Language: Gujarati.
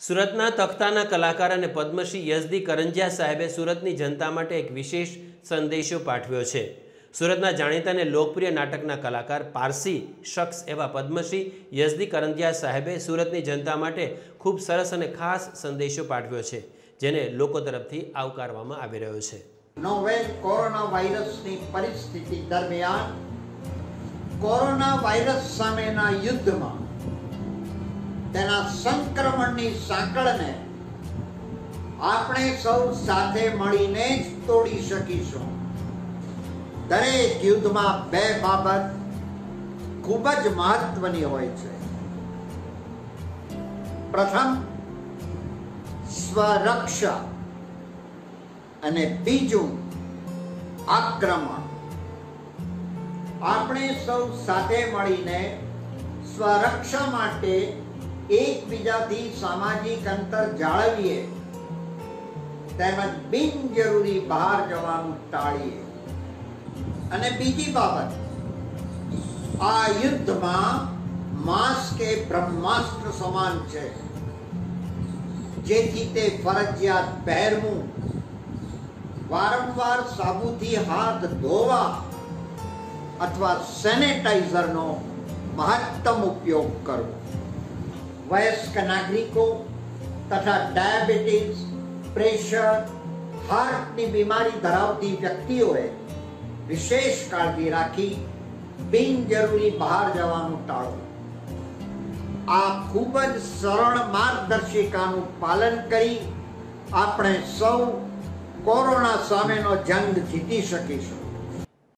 સુરતના તખ્તાના કલાકાર અને પદ્મશ્રી યઝદી કરંજિયા સાહેબે સુરતની જનતા માટે એક વિશેષ સંદેશો પાઠવ્યો છે. સુરતના જાણીતા અને લોકપ્રિય નાટકના કલાકાર પારસી શખ્સ એવા પદ્મશ્રી યઝદી કરંજિયા સાહેબે સુરતની જનતા માટે ખૂબ સરસ અને ખાસ સંદેશો પાઠવ્યો છે, જેને લોકો તરફથી આવકારવામાં આવી રહ્યો છે. નોવેલ કોરોના વાયરસની પરિસ્થિતિ દરમિયાન કોરોના વાયરસ સામેના યુદ્ધમાં તેના સંક્રમણની સાંકળને આપણે સૌ સાથે મળીને જ તોડી શકીશું. દરેક યુદ્ધમાં બે બાબત ખૂબ જ મહત્વની હોય છે. પ્રથમ, સ્વરક્ષા અને બીજું, આક્રમણ. આપણે સૌ સાથે મળીને સ્વરક્ષા માટે એકબીજાથી સામાજિક અંતર જાળવીએ. તેમજ બિનજરૂરી બહાર જવાનું ટાળીએ. અને બીજી બાબત, આ યુદ્ધમાં માસ્ક એ બ્રહ્માસ્ત્ર સમાન છે. જેથી તે ફરજિયાત પહેરવું, વારંવાર સાબુથી હાથ ધોવા અથવા સેનેટાઈઝરનો મહત્તમ ઉપયોગ કરવો. વયસ્ક નાગરિકો તથા ડાયાબિટીસ, પ્રેશર, હાર્ટની બીમારી ધરાવતી વ્યક્તિઓએ વિશેષ કાળજી રાખી બિનજરૂરી બહાર જવાનું ટાળવું. આ ખૂબ જ સરળ માર્ગદર્શિકાનું પાલન કરી આપણે સૌ કોરોના સામેનો જંગ જીતી શકીશું.